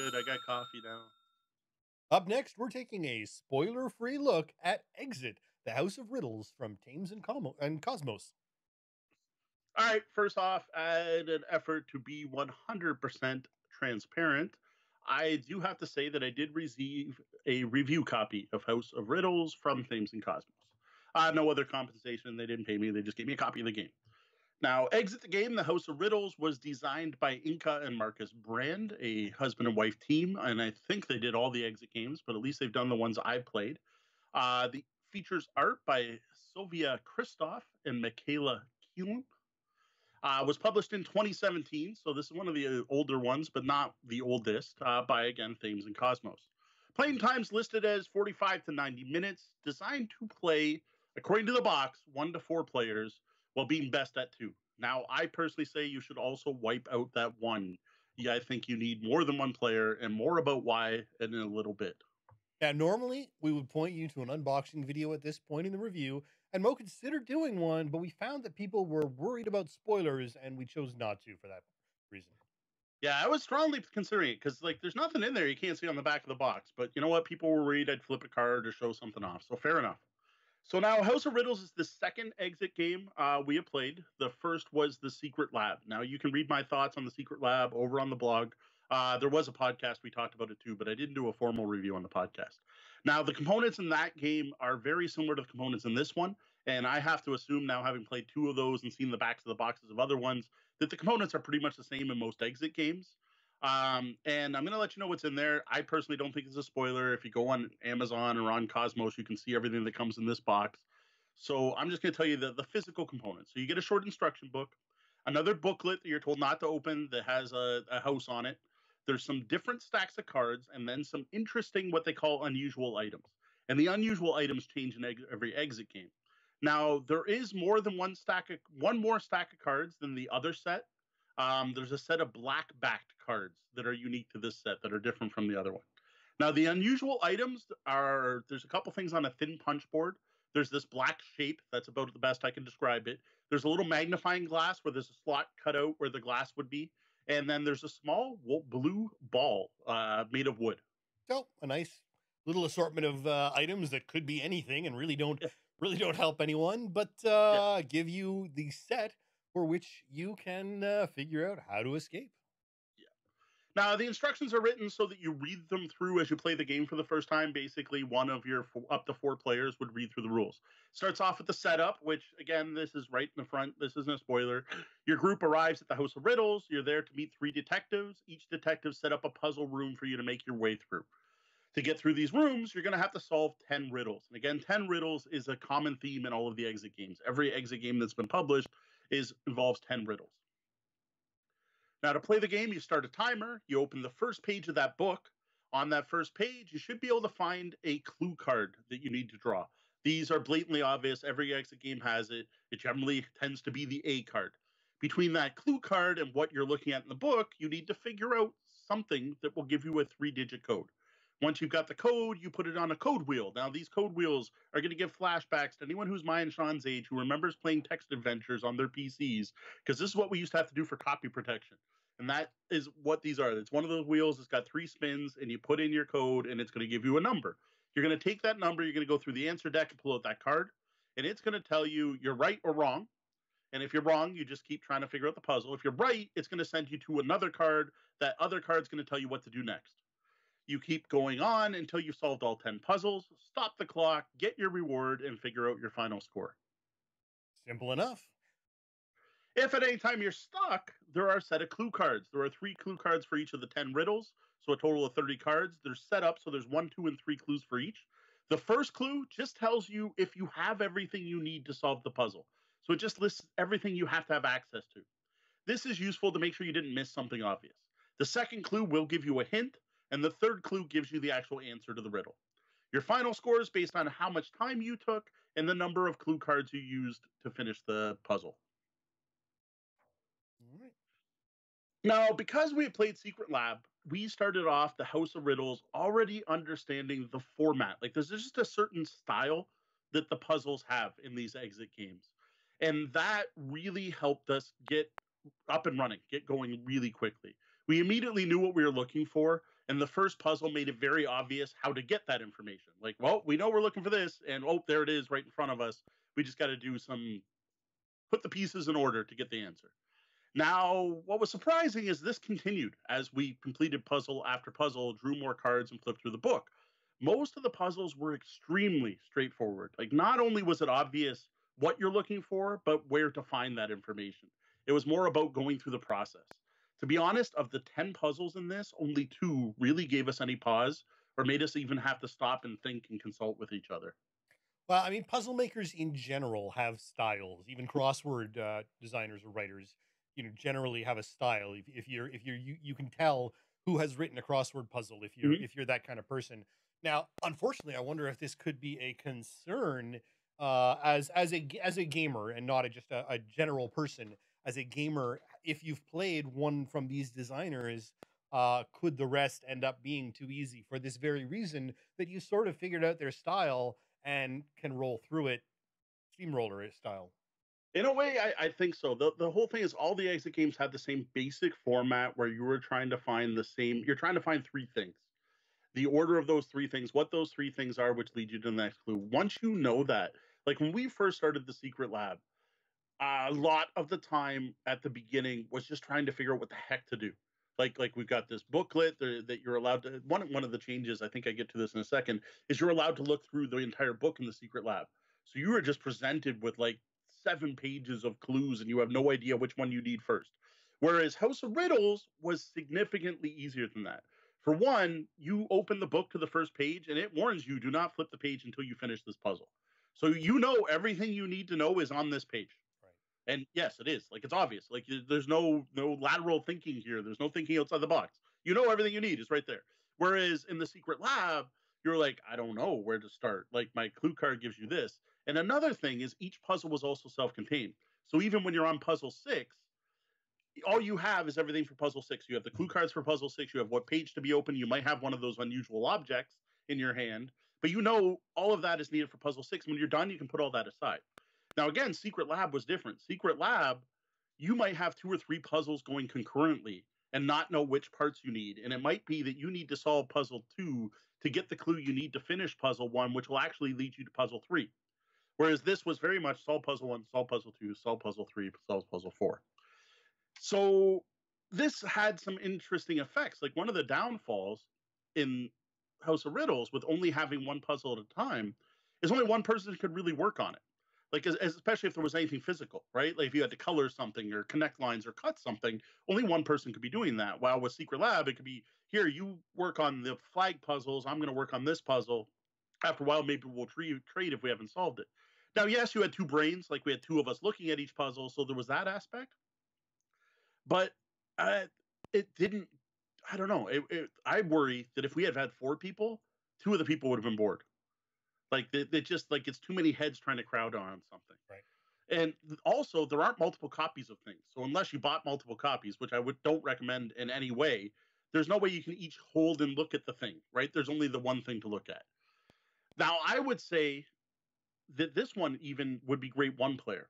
good. I got coffee now. Up next, we're taking a spoiler-free look at Exit, the House of Riddles from Thames and, Como- and Kosmos. All right, first off, in an effort to be 100% transparent, I do have to say that I did receive a review copy of House of Riddles from Thames and Kosmos. Uh, no other compensation. They didn't pay me. They just gave me a copy of the game. Now, Exit the Game, The House of Riddles was designed by Inka and Markus Brand, a husband and wife team. And I think they did all the Exit games, but at least they've done the ones I've played. Uh, the features art by Silvia Christoph and Michaela Kienle. Uh, was published in 2017, so this is one of the uh, older ones, but not the oldest, uh, by again Thames and Kosmos. Playing times listed as 45 to 90 minutes, designed to play, according to the box, one to four players while being best at two. Now, I personally say you should also wipe out that one. Yeah, I think you need more than one player, and more about why in a little bit. Now, normally we would point you to an unboxing video at this point in the review, and Mo considered doing one, but we found that people were worried about spoilers, and we chose not to for that reason. Yeah, I was strongly considering it because like there's nothing in there you can't see on the back of the box. But you know what? People were worried I'd flip a card or show something off. So fair enough. So now House of Riddles is the second exit game uh, we have played. The first was the Secret Lab. Now you can read my thoughts on the Secret Lab over on the blog. Uh, there was a podcast we talked about it too, but I didn't do a formal review on the podcast. Now the components in that game are very similar to the components in this one, and I have to assume now, having played two of those and seen the backs of the boxes of other ones, that the components are pretty much the same in most exit games. Um, and I'm going to let you know what's in there. I personally don't think it's a spoiler. If you go on Amazon or on Kosmos, you can see everything that comes in this box. So I'm just going to tell you the, the physical components. So you get a short instruction book, another booklet that you're told not to open that has a, a house on it. There's some different stacks of cards, and then some interesting what they call unusual items. And the unusual items change in every exit game. Now there is more than one stack of one more stack of cards than the other set. Um, there's a set of black backed cards that are unique to this set that are different from the other one. Now the unusual items are there's a couple things on a thin punch board. There's this black shape that's about the best I can describe it. There's a little magnifying glass where there's a slot cut out where the glass would be, and then there's a small blue ball uh, made of wood. So a nice little assortment of uh, items that could be anything and really don't really don't help anyone, but uh, yeah. give you the set for which you can uh, figure out how to escape. Yeah. Now the instructions are written so that you read them through as you play the game for the first time. Basically, one of your four, up to four players would read through the rules. Starts off with the setup, which again, this is right in the front. This isn't a spoiler. Your group arrives at the House of Riddles. You're there to meet three detectives. Each detective set up a puzzle room for you to make your way through to get through these rooms, you're going to have to solve 10 riddles. And again, 10 riddles is a common theme in all of the exit games. Every exit game that's been published is involves 10 riddles. Now, to play the game, you start a timer, you open the first page of that book. On that first page, you should be able to find a clue card that you need to draw. These are blatantly obvious. Every exit game has it. It generally tends to be the A card. Between that clue card and what you're looking at in the book, you need to figure out something that will give you a three digit code. Once you've got the code, you put it on a code wheel. Now, these code wheels are going to give flashbacks to anyone who's my and Sean's age who remembers playing text adventures on their PCs, because this is what we used to have to do for copy protection. And that is what these are. It's one of those wheels. It's got three spins, and you put in your code, and it's going to give you a number. You're going to take that number, you're going to go through the answer deck and pull out that card, and it's going to tell you you're right or wrong. And if you're wrong, you just keep trying to figure out the puzzle. If you're right, it's going to send you to another card. That other card's going to tell you what to do next. You keep going on until you've solved all 10 puzzles, stop the clock, get your reward, and figure out your final score. Simple enough. If at any time you're stuck, there are a set of clue cards. There are three clue cards for each of the 10 riddles, so a total of 30 cards. They're set up so there's one, two, and three clues for each. The first clue just tells you if you have everything you need to solve the puzzle. So it just lists everything you have to have access to. This is useful to make sure you didn't miss something obvious. The second clue will give you a hint, and the third clue gives you the actual answer to the riddle. Your final score is based on how much time you took and the number of clue cards you used to finish the puzzle. All right. Now, because we played Secret Lab, we started off the House of Riddles already understanding the format. Like, there's just a certain style that the puzzles have in these exit games. And that really helped us get up and running, get going really quickly we immediately knew what we were looking for. And the first puzzle made it very obvious how to get that information. Like, well, we know we're looking for this, and oh, there it is right in front of us. We just got to do some, put the pieces in order to get the answer. Now, what was surprising is this continued as we completed puzzle after puzzle, drew more cards, and flipped through the book. Most of the puzzles were extremely straightforward. Like, not only was it obvious what you're looking for, but where to find that information. It was more about going through the process. To be honest, of the 10 puzzles in this, only two really gave us any pause or made us even have to stop and think and consult with each other. Well, I mean, puzzle makers in general have styles. Even crossword uh, designers or writers, you know, generally have a style. If, if you're, if you're, you, you can tell who has written a crossword puzzle if you're, mm-hmm. if you're that kind of person. Now, unfortunately, I wonder if this could be a concern uh, as as a as a gamer and not a, just a, a general person. As a gamer, if you've played one from these designers, uh, could the rest end up being too easy for this very reason that you sort of figured out their style and can roll through it, steamroller style? In a way, I, I, think so. The the whole thing is all the exit games had the same basic format where you were trying to find the same. You're trying to find three things. The order of those three things, what those three things are, which lead you to the next clue. Once you know that, like when we first started the secret lab, Uh, a lot of the time at the beginning was just trying to figure out what the heck to do. Like like we've got this booklet that you're allowed to. One one of the changes I think I get to this in a second is you're allowed to look through the entire book in the secret lab. So you are just presented with like seven pages of clues and you have no idea which one you need first. Whereas House of Riddles was significantly easier than that. For one, you open the book to the first page and it warns you do not flip the page until you finish this puzzle. So you know everything you need to know is on this page. And yes, it is. Like it's obvious. Like there's no no lateral thinking here. There's no thinking outside the box. You know everything you need is right there. Whereas in the secret lab, you're like, I don't know where to start. Like my clue card gives you this. And another thing is each puzzle was also self-contained. So even when you're on puzzle six, all you have is everything for puzzle six. You have the clue cards for puzzle six. You have what page to be open. You might have one of those unusual objects in your hand, but you know all of that is needed for puzzle six. When you're done, you can put all that aside. Now, again, Secret Lab was different. Secret Lab, you might have two or three puzzles going concurrently and not know which parts you need. And it might be that you need to solve puzzle two to get the clue you need to finish puzzle one, which will actually lead you to puzzle three. Whereas this was very much solve puzzle one, solve puzzle two, solve puzzle three, solve puzzle four. So this had some interesting effects. Like one of the downfalls in House of Riddles with only having one puzzle at a time is only one person could really work on it like as, especially if there was anything physical right? Like if you had to color something or connect lines or cut something only one person could be doing that. While with secret lab it could be here you work on the flag puzzles i'm going to work on this puzzle. After a while maybe we'll trade, if we haven't solved it. Now yes you had two brains like we had two of us looking at each puzzle so there was that aspect. But uh, it didn't i don't know it, it, i worry that if we had had four people two of the people would have been bored like they, they just like it's too many heads trying to crowd on something. Right. And also there aren't multiple copies of things. So unless you bought multiple copies, which I would don't recommend in any way, there's no way you can each hold and look at the thing, right? There's only the one thing to look at. Now I would say that this one even would be great one player.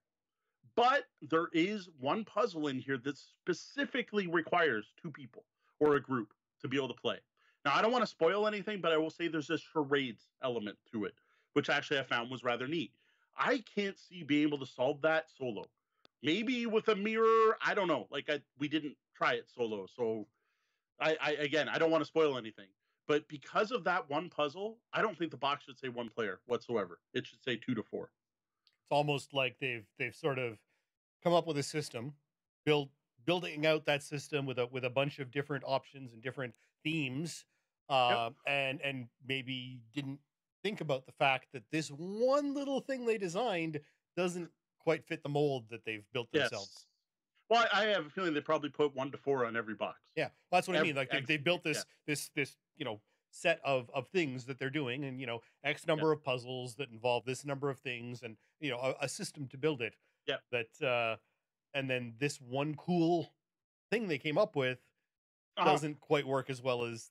But there is one puzzle in here that specifically requires two people or a group to be able to play. Now, I don't want to spoil anything, but I will say there's a charades element to it which actually I found was rather neat. I can't see being able to solve that solo. Maybe with a mirror, I don't know. Like I, we didn't try it solo, so I, I again, I don't want to spoil anything. But because of that one puzzle, I don't think the box should say one player whatsoever. It should say two to four. It's almost like they've they've sort of come up with a system, build building out that system with a with a bunch of different options and different themes, uh, yep. and and maybe didn't think about the fact that this one little thing they designed doesn't quite fit the mold that they've built themselves. Yes. Well, I have a feeling they probably put one to four on every box. Yeah, well, that's what every, I mean. Like they, they built this yeah. this this you know set of of things that they're doing, and you know X number yeah. of puzzles that involve this number of things, and you know a, a system to build it. Yeah. That uh, and then this one cool thing they came up with uh-huh. doesn't quite work as well as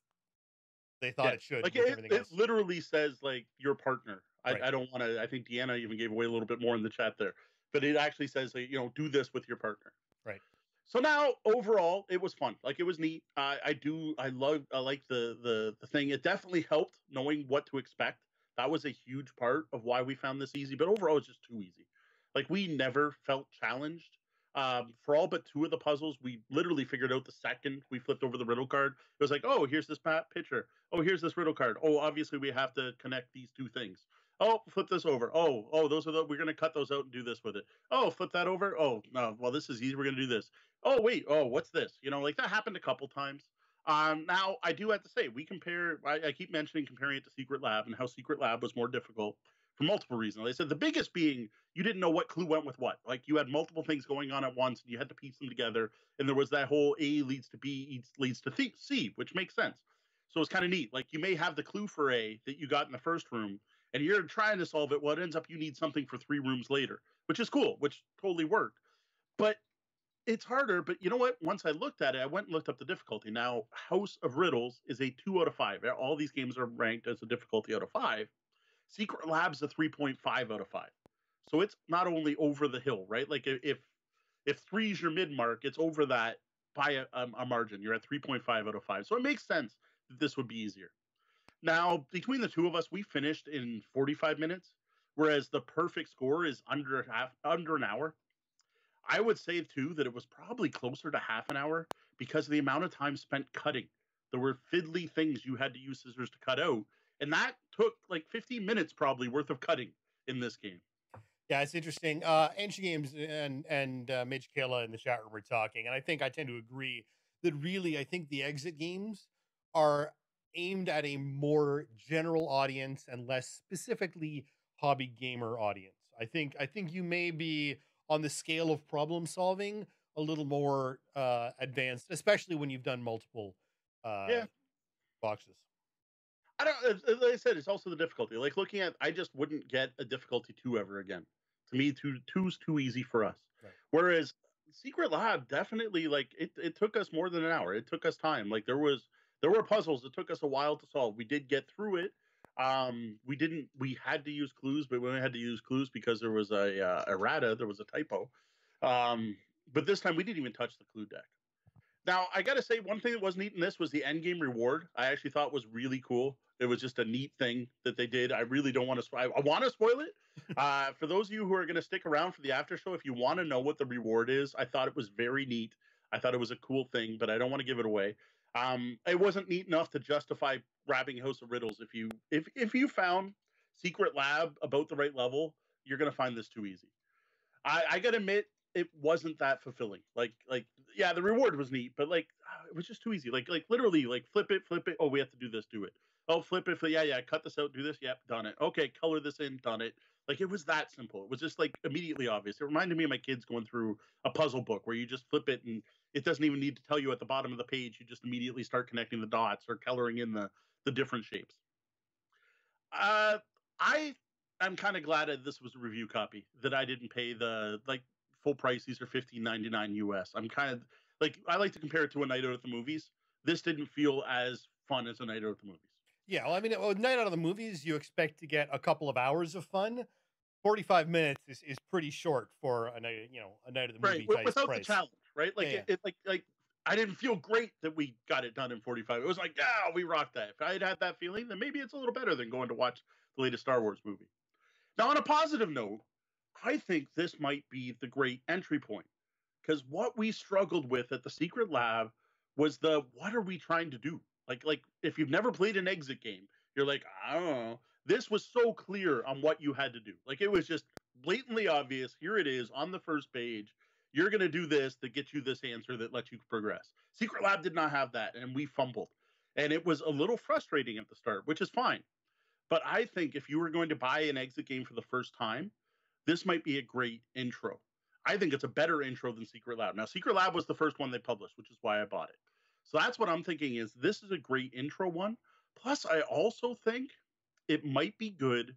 they thought yeah. it should. Like it, it literally says like your partner. I, right. I don't want to. I think Deanna even gave away a little bit more in the chat there, but it actually says like, you know do this with your partner. Right. So now, overall, it was fun. Like it was neat. I, I do. I love. I like the the the thing. It definitely helped knowing what to expect. That was a huge part of why we found this easy. But overall, it's just too easy. Like we never felt challenged. Um, for all but two of the puzzles, we literally figured out the second we flipped over the riddle card. It was like, oh, here's this map picture. Oh, here's this riddle card. Oh, obviously we have to connect these two things. Oh, flip this over. Oh, oh, those are the we're gonna cut those out and do this with it. Oh, flip that over. Oh, no, well, this is easy. We're gonna do this. Oh, wait. Oh, what's this? You know, like that happened a couple times. Um, now I do have to say we compare. I, I keep mentioning comparing it to Secret Lab and how Secret Lab was more difficult for multiple reasons. They said the biggest being you didn't know what clue went with what. Like you had multiple things going on at once, and you had to piece them together. And there was that whole A leads to B leads to C, which makes sense. So it's kind of neat. Like you may have the clue for A that you got in the first room, and you're trying to solve it. Well, it ends up you need something for three rooms later, which is cool, which totally worked. But it's harder. But you know what? Once I looked at it, I went and looked up the difficulty. Now, House of Riddles is a two out of five. All these games are ranked as a difficulty out of five. Secret Lab's a 3.5 out of five. So it's not only over the hill, right? Like if if three is your mid mark, it's over that by a, um, a margin. You're at 3.5 out of five. So it makes sense that this would be easier. Now, between the two of us, we finished in 45 minutes, whereas the perfect score is under half under an hour. I would say too that it was probably closer to half an hour because of the amount of time spent cutting. There were fiddly things you had to use scissors to cut out, and that took like 15 minutes probably worth of cutting in this game. Yeah, it's interesting. Uh, Ancient Games and and uh, Mitch Kayla in the chat room were talking, and I think I tend to agree that really I think the exit games are aimed at a more general audience and less specifically hobby gamer audience. I think I think you may be on the scale of problem solving a little more uh, advanced, especially when you've done multiple uh, yeah. boxes. I don't. Like I said, it's also the difficulty. Like looking at, I just wouldn't get a difficulty two ever again. To me, two two's too easy for us. Right. Whereas Secret Lab definitely like it. It took us more than an hour. It took us time. Like there was there were puzzles that took us a while to solve. We did get through it. Um, we didn't. We had to use clues, but we only had to use clues because there was a uh, errata. There was a typo. Um, but this time we didn't even touch the clue deck. Now I got to say one thing that was neat in this was the end game reward. I actually thought was really cool. It was just a neat thing that they did. I really don't want to. I, I want to spoil it. uh, for those of you who are going to stick around for the after show, if you want to know what the reward is, I thought it was very neat. I thought it was a cool thing, but I don't want to give it away. Um, it wasn't neat enough to justify grabbing House of Riddles. If you if if you found Secret Lab about the right level, you're gonna find this too easy. I, I gotta admit, it wasn't that fulfilling. Like like yeah, the reward was neat, but like it was just too easy. Like like literally like flip it, flip it. Oh, we have to do this, do it. Oh, flip it, flip, yeah, yeah, cut this out, do this, yep, done it. Okay, color this in, done it. Like it was that simple. It was just like immediately obvious. It reminded me of my kids going through a puzzle book where you just flip it and it doesn't even need to tell you at the bottom of the page. You just immediately start connecting the dots or coloring in the the different shapes. Uh, I I'm kind of glad that this was a review copy that I didn't pay the like full price. These are fifteen ninety nine US. I'm kind of like I like to compare it to a night out at the movies. This didn't feel as fun as a night out at the movies. Yeah, well, I mean, a night out of the movies, you expect to get a couple of hours of fun. 45 minutes is, is pretty short for a night, you know, a night of the movie. Right, without price. the challenge, right? Like, yeah, it, it, like, like, I didn't feel great that we got it done in 45. It was like, yeah, we rocked that. If I had had that feeling, then maybe it's a little better than going to watch the latest Star Wars movie. Now, on a positive note, I think this might be the great entry point because what we struggled with at the Secret Lab was the what are we trying to do? Like, like if you've never played an exit game, you're like, I don't know. This was so clear on what you had to do. Like it was just blatantly obvious. Here it is on the first page. You're going to do this to get you this answer that lets you progress. Secret Lab did not have that, and we fumbled. And it was a little frustrating at the start, which is fine. But I think if you were going to buy an exit game for the first time, this might be a great intro. I think it's a better intro than Secret Lab. Now, Secret Lab was the first one they published, which is why I bought it. So that's what I'm thinking is this is a great intro one. Plus, I also think it might be good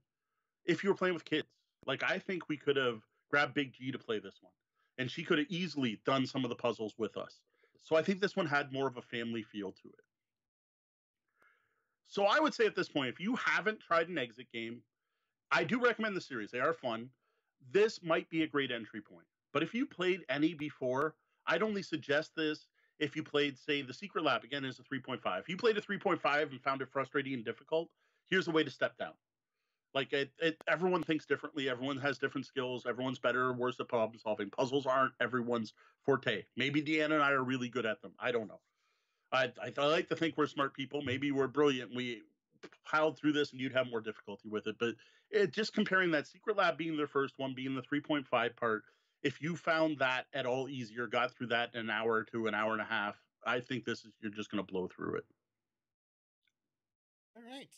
if you were playing with kids. Like I think we could have grabbed Big G to play this one, and she could have easily done some of the puzzles with us. So I think this one had more of a family feel to it. So I would say at this point, if you haven't tried an exit game, I do recommend the series. They are fun. This might be a great entry point. But if you played any before, I'd only suggest this if you played, say, the Secret Lab again is a 3.5. If you played a 3.5 and found it frustrating and difficult, here's a way to step down. Like it, it, everyone thinks differently. Everyone has different skills. Everyone's better or worse at problem solving. Puzzles aren't everyone's forte. Maybe Deanna and I are really good at them. I don't know. I, I, I like to think we're smart people. Maybe we're brilliant. We piled through this and you'd have more difficulty with it. But it, just comparing that Secret Lab being their first one, being the 3.5 part, if you found that at all easier, got through that in an hour to an hour and a half, I think this is you're just going to blow through it. All right.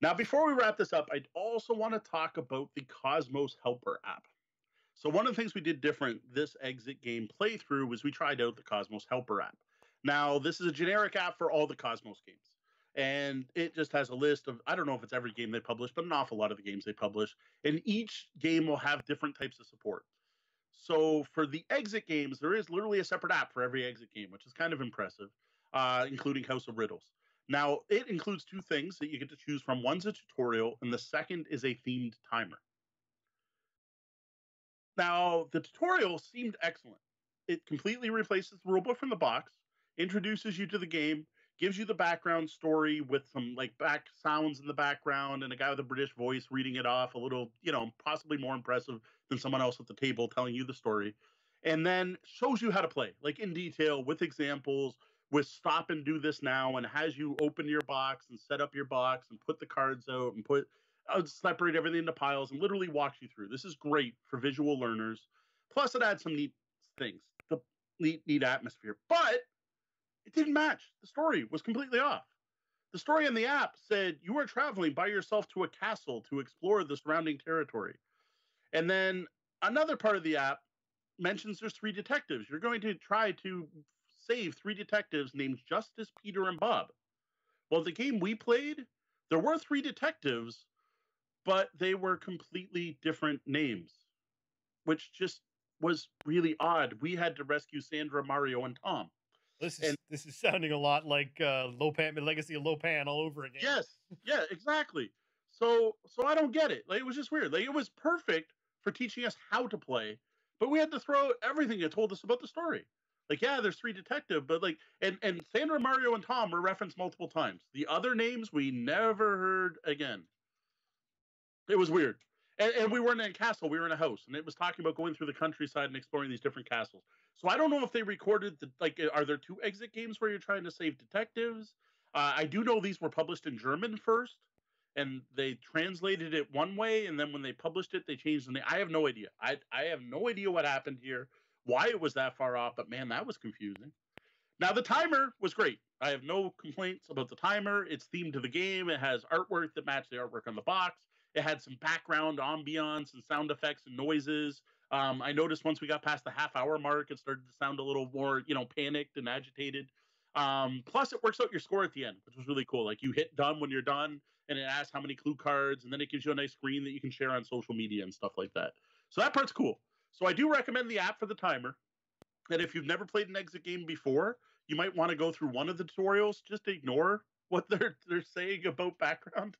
Now, before we wrap this up, I also want to talk about the Kosmos Helper app. So, one of the things we did different this exit game playthrough was we tried out the Kosmos Helper app. Now, this is a generic app for all the Kosmos games. And it just has a list of, I don't know if it's every game they publish, but an awful lot of the games they publish. And each game will have different types of support. So for the exit games, there is literally a separate app for every exit game, which is kind of impressive, uh, including House of Riddles. Now, it includes two things that you get to choose from. One's a tutorial, and the second is a themed timer. Now, the tutorial seemed excellent. It completely replaces the rulebook from the box, introduces you to the game, gives you the background story with some like back sounds in the background and a guy with a British voice reading it off a little, you know, possibly more impressive than someone else at the table telling you the story. And then shows you how to play, like in detail with examples, with stop and do this now and has you open your box and set up your box and put the cards out and put uh, separate everything into piles and literally walks you through. This is great for visual learners. Plus, it adds some neat things, the neat, neat atmosphere. But it didn't match. The story was completely off. The story in the app said you are traveling by yourself to a castle to explore the surrounding territory. And then another part of the app mentions there's three detectives. You're going to try to save three detectives named Justus, Peter, and Bob. Well, the game we played, there were three detectives, but they were completely different names, which just was really odd. We had to rescue Sandra, Mario, and Tom. This is and, this is sounding a lot like uh, Lopan, Legacy of Lopan all over again. Yes, yeah, exactly. So so I don't get it. Like it was just weird. Like it was perfect for teaching us how to play, but we had to throw everything it told us about the story. Like, yeah, there's three detective, but like, and and Sandra, Mario, and Tom were referenced multiple times. The other names we never heard again. It was weird. And, and we weren't in a castle; we were in a house, and it was talking about going through the countryside and exploring these different castles. So I don't know if they recorded the like. Are there two exit games where you're trying to save detectives? Uh, I do know these were published in German first, and they translated it one way, and then when they published it, they changed the name. I have no idea. I I have no idea what happened here why it was that far off, but man, that was confusing. Now the timer was great. I have no complaints about the timer. It's themed to the game. It has artwork that matched the artwork on the box. It had some background ambiance and sound effects and noises. Um, I noticed once we got past the half hour mark, it started to sound a little more, you know, panicked and agitated. Um, plus, it works out your score at the end, which was really cool. Like you hit done when you're done, and it asks how many clue cards, and then it gives you a nice screen that you can share on social media and stuff like that. So that part's cool. So I do recommend the app for the timer. And if you've never played an exit game before, you might want to go through one of the tutorials. Just ignore what they're they're saying about background.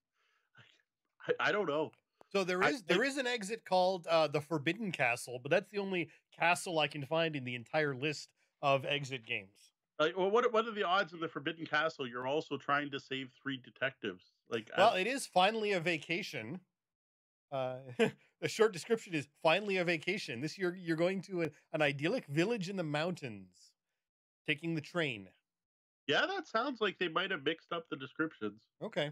I, don't know. So there is I, there I, an exit called uh, the Forbidden Castle, but that's the only castle I can find in the entire list of exit games. Like, well, what what are the odds in the Forbidden Castle? You're also trying to save three detectives. Like, well, I, it is finally a vacation. Uh, the short description is finally a vacation. This year, you're going to a, an idyllic village in the mountains, taking the train. Yeah, that sounds like they might have mixed up the descriptions. Okay.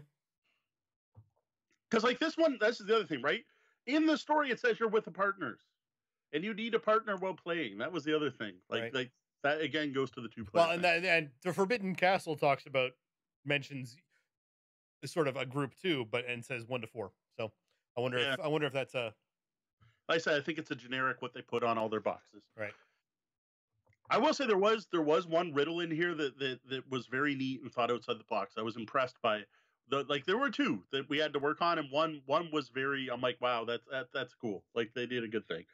Because, like, this one, this is the other thing, right? In the story, it says you're with the partners, and you need a partner while playing. That was the other thing. Like, right. like that again goes to the two players. Well, and that, and the Forbidden Castle talks about mentions sort of a group too, but and says one to four. So I wonder yeah. if I wonder if that's a. Like I said, I think it's a generic what they put on all their boxes. Right. I will say there was there was one riddle in here that that, that was very neat and thought outside the box. I was impressed by the like there were two that we had to work on, and one one was very. I'm like, wow, that's that, that's cool. Like they did a good thing.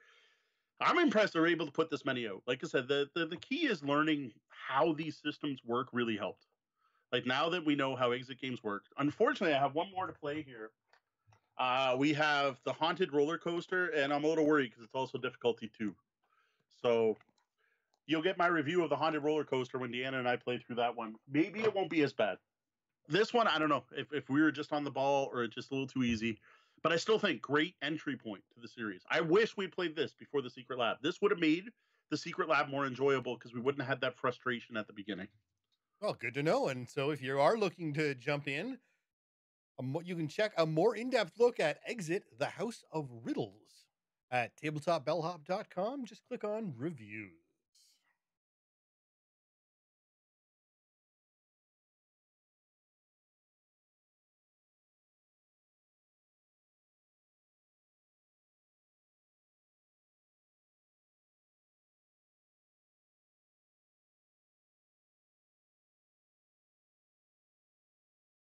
I'm impressed they're able to put this many out. Like I said, the, the the key is learning how these systems work. Really helped. Like now that we know how exit games work. Unfortunately, I have one more to play here uh, we have the haunted roller coaster, and I'm a little worried because it's also difficulty two. So you'll get my review of the haunted roller coaster when Deanna and I play through that one. Maybe it won't be as bad. This one, I don't know if, if we were just on the ball or just a little too easy. But I still think great entry point to the series. I wish we played this before the Secret Lab. This would have made the Secret Lab more enjoyable because we wouldn't have had that frustration at the beginning. Well, good to know. And so if you are looking to jump in, you can check a more in-depth look at Exit the House of Riddles at tabletopbellhop.com. Just click on reviews.